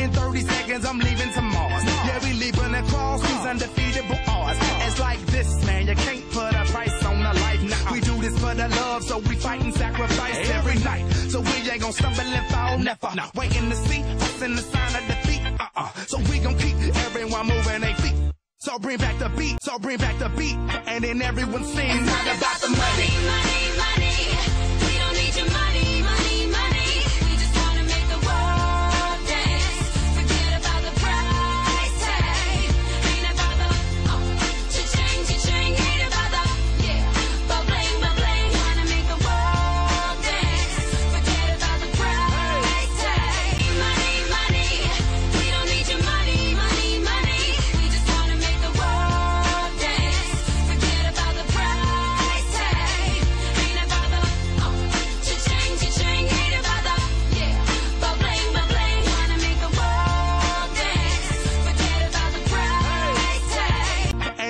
In 30 seconds, I'm leaving to Mars. Yeah, we leaping across these undefeatable odds. It's like this, man. You can't put a price on a life. Now we do this for the love, so we fight and sacrifice every night. So we ain't gonna stumble and fall, never. Nah. Waiting to see us in the sign of defeat. Uh-uh. So we gonna keep everyone moving their feet. So bring back the beat, so bring back the beat, and then everyone sings. It's not about the money. money.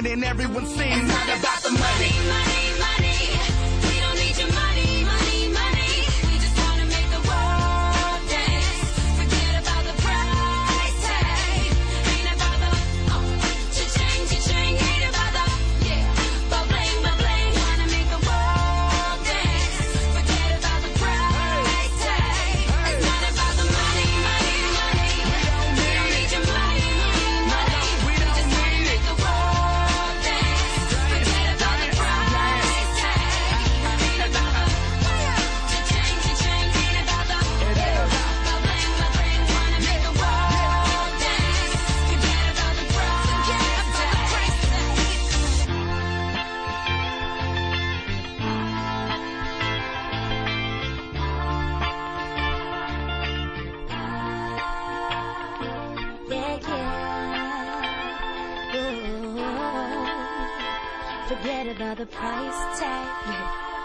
And then everyone sings. It's not about the money. Money, money. Forget about the price tag.